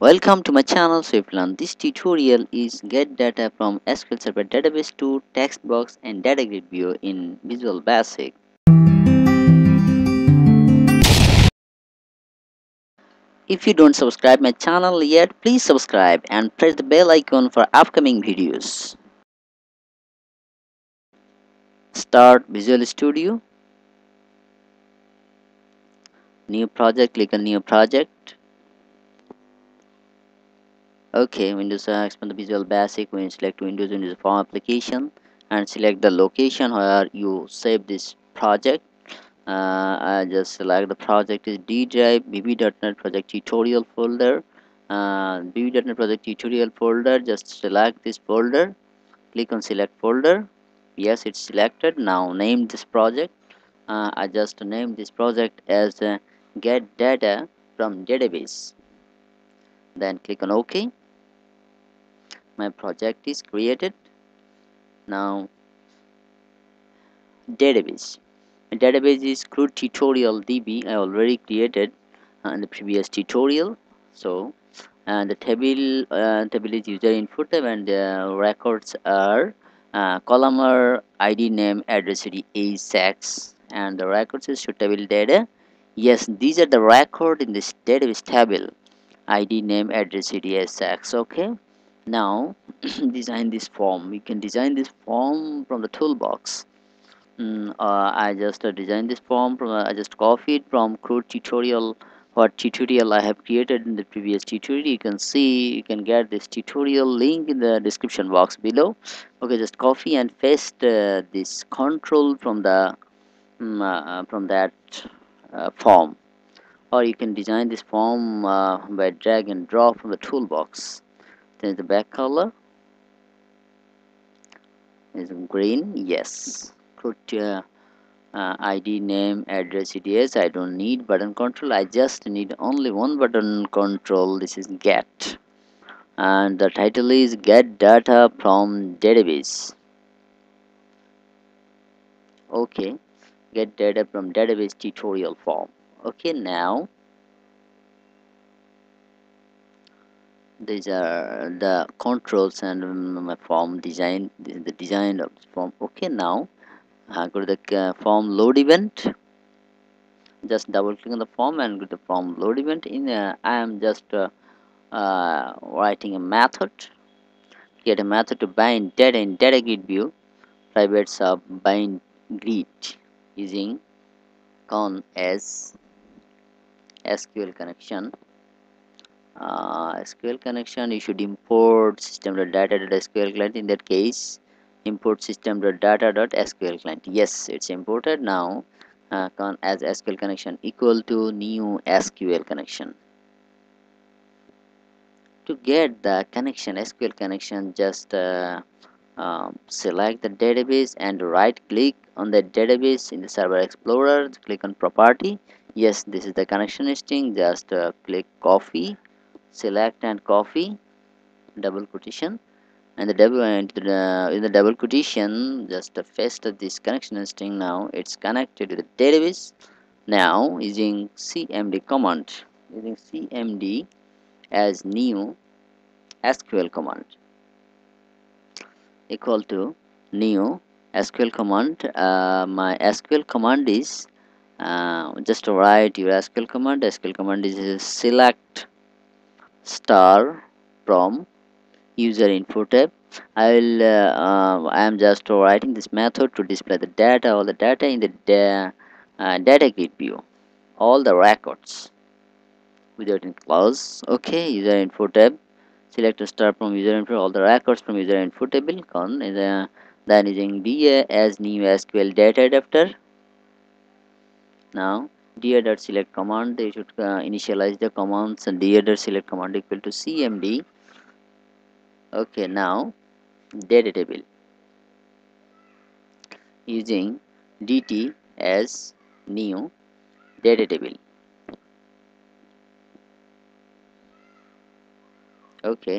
Welcome to my channel Swiftlearn. This tutorial is get data from SQL Server database to text box and data grid view in Visual Basic. If you don't subscribe my channel yet, please subscribe and press the bell icon for upcoming videos. Start Visual Studio. New project, click on new project okay windows expand the visual basic when select windows windows form application and select the location where you save this project. Uh, I just select the project is D drive VB.NET project tutorial folder. Uh, VB.NET project tutorial folder just select this folder click on select folder. Yes it's selected. Now name this project. Uh, I just name this project as uh, get data from database. Then click on OK my project is created. Now database. My database is CRUD tutorial db i already created uh, in the previous tutorial. So and the table uh, table is user input tab and the records are uh, columnar id name address id age sex and the records is table data. Yes these are the record in this database table. Id name address id sex okay now design this form. You can design this form from the toolbox. Mm, uh, I just uh, designed this form from uh, I just copied from CRUD tutorial. What tutorial I have created in the previous tutorial you can see you can get this tutorial link in the description box below. Okay just copy and paste uh, this control from the um, from that uh, form. Or you can design this form by drag and drop from the toolbox then the back color. Is green? Yes. Put uh, uh, id name address eds i don't need button control. I just need only one button control. This is get and the title is get data from database. Okay. Get data from database tutorial form. Okay now these are the controls and my form design this is the design of form. Okay now I go to the uh, form load event. Just double click on the form and go to the form load event. In uh, I am just uh, uh, writing a method. Get a method to bind data in data grid view. Private sub bind grid using con as SQL connection uh, SQL connection you should import system.data.sql client. In that case import system.data.sql client. Yes it's imported now. Uh, as SQL connection equal to new SQL connection. To get the connection SQL connection just uh, um, select the database and right click on the database in the server explorer. Click on property. Yes this is the connection string just uh, click copy select and copy double quotation. And the double the, in the double quotation just paste this connection string now it's connected to the database. Now using cmd command using cmd as new sql command. Equal to new sql command. Uh, my sql command is uh, just write your sql command. Sql command is select star from user input tab. I will uh, uh, I am just writing this method to display the data all the data in the da uh, data grid view. All the records without any clause. Okay user info tab. Select star from user info all the records from user info table con is a then using da as new sql data adapter. Now select command they should uh, initialize the commands and select command equal to cmd okay now data table using dt as new data table okay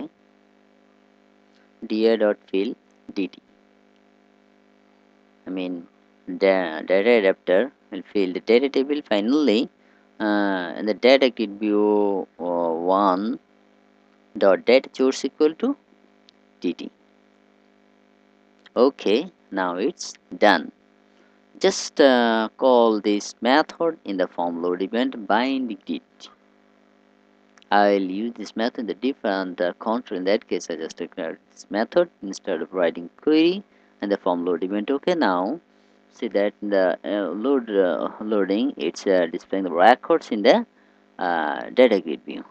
dot fill dt I mean the data adapter will fill the data table finally uh, the data grid view uh, 1 dot data source equal to dt. Okay now it's done. Just uh, call this method in the form load event bind it I'll use this method in the different uh, counter in that case I just declared this method instead of writing query and the form load event. Okay now see that the uh, load uh, loading it's uh, displaying the records in the data grid view.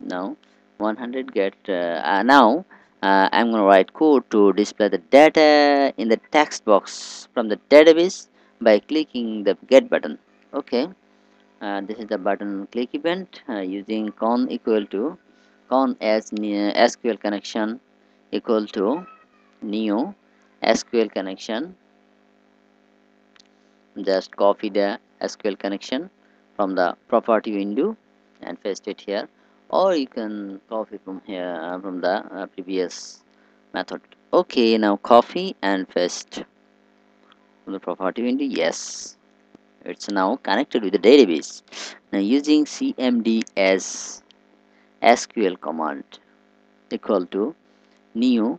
Now 100 get now I'm going to write code to display the data in the text box from the database by clicking the get button. Okay uh, this is the button click event uh, using con equal to con as SQL connection equal to new SQL connection just copy the SQL connection from the property window and paste it here. Or you can copy from here uh, from the uh, previous method. Okay now copy and paste from the property window. Yes. It's now connected with the database. Now using cmd as sql command equal to new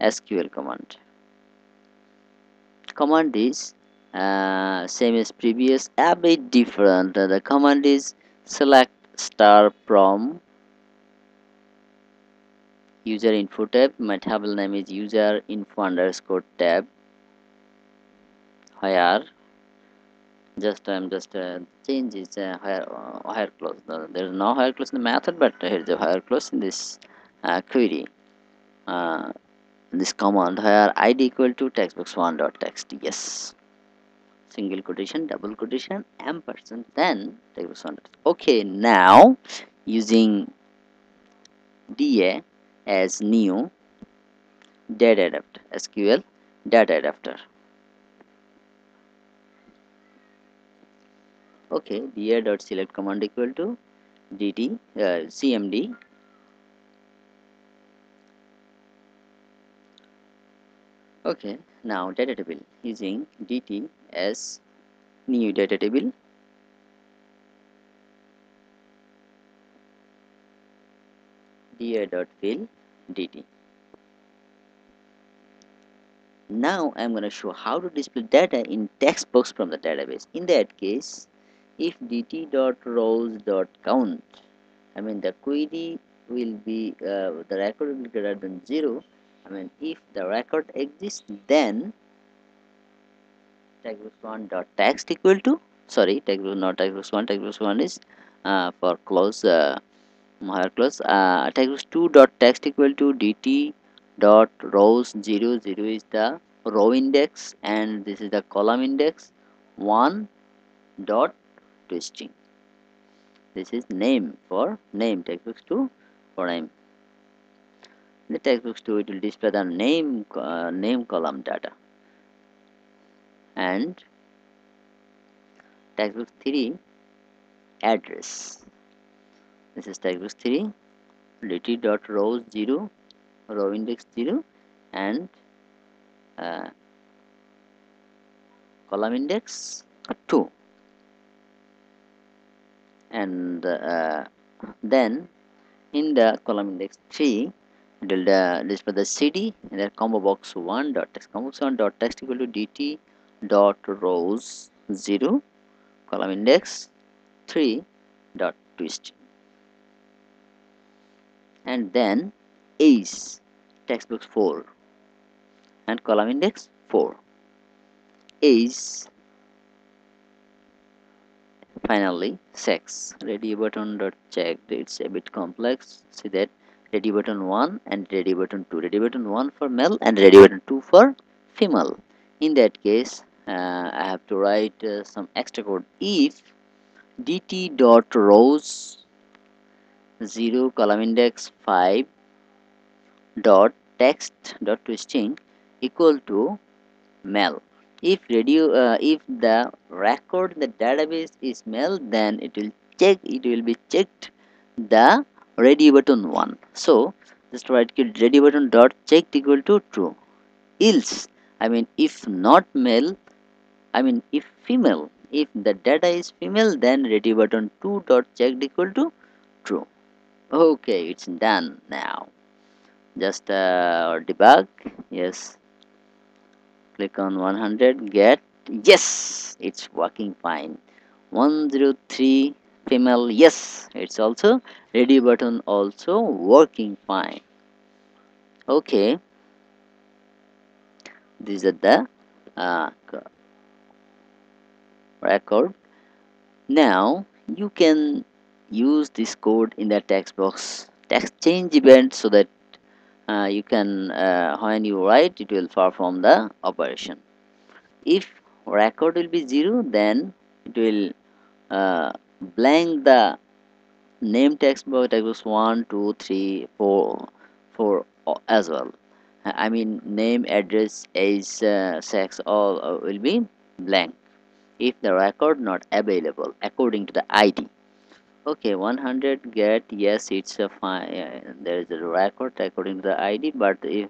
sql command. Command is uh, same as previous a bit different. The command is select star from user info tab. My table name is user info underscore tab. Where just I'm just uh, change is uh, higher uh, where clause. There is no where clause in the method but here is a where clause in this uh, query. Uh, this command here id equal to textbox1 dot text. Yes single quotation double quotation ampersand then textbox1 okay now using da as new data adapter sql data adapter. Okay da dot select command equal to dt uh, cmd okay now data table using dt as new data table. Dt now I'm going to show how to display data in text box from the database. In that case if dt dot rows count I mean the query will be uh, the record will be greater than 0 I mean if the record exists then textbox1 dot text equal to sorry textbox not tag textbox1 tag textbox1 is uh, for close uh, where clause uh, textbox2 dot text equal to dt dot rows 0 0 is the row index and this is the column index 1 dot ToString. This is name for name textbox2 for name. The textbox2 it will display the name uh, name column data and textbox3 address. This is textbox3 dt dot rows 0 row index 0 and uh, column index 2 and uh, then in the column index 3 it display the cd and the combo box 1 dot text combo box 1 dot text equal to dt dot rows 0 column index 3 dot twist. And then is textbox 4 and column index 4 is finally sex radio button dot checked it's a bit complex. See that? Radio button 1 and radio button 2 radio button 1 for male and radio button 2 for female. In that case uh, I have to write uh, some extra code. If dt dot rows 0 column index 5 dot text dot ToString equal to male if radio uh, if the record in the database is male then it will check it will be checked the radio button one. So just write radio button dot checked equal to true. Else i mean if not male i mean if female if the data is female then radio button 2 dot checked equal to true. Okay it's done now. Just uh, debug. Yes. Click on 100 get. Yes it's working fine. 103 female yes it's also radio button also working fine. Okay. These are the uh, record. Now you can use this code in the text box. Text change event so that uh, you can uh, when you write it will perform the operation. If record will be 0 then it will uh, blank the name text box text box 1 2 3 4 4 as well. I mean name address age uh, sex all uh, will be blank if the record not available according to the id okay 100 get yes it's a fine there is a record according to the id but if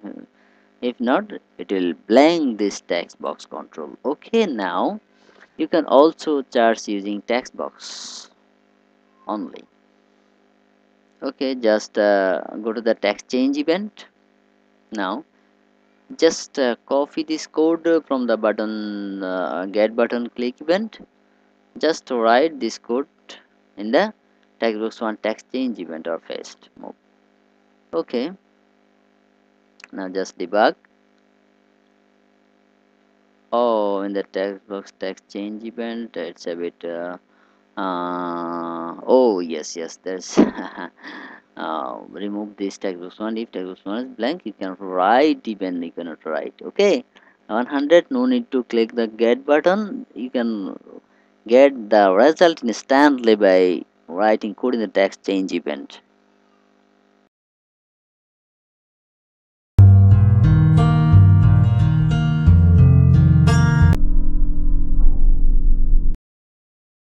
if not it will blank this text box control. Okay now you can also charge using text box only. Okay just uh, go to the text change event. Now just uh, copy this code from the button uh, get button click event. Just write this code in the textbox one text change event or paste move okay. Now just debug. Oh in the text box text change event it's a bit uh, uh, oh yes yes there's uh, remove this textbox one. If textbox one is blank you can write even you cannot write. Okay? 100 no need to click the get button. You can get the result instantly by writing code in the text change event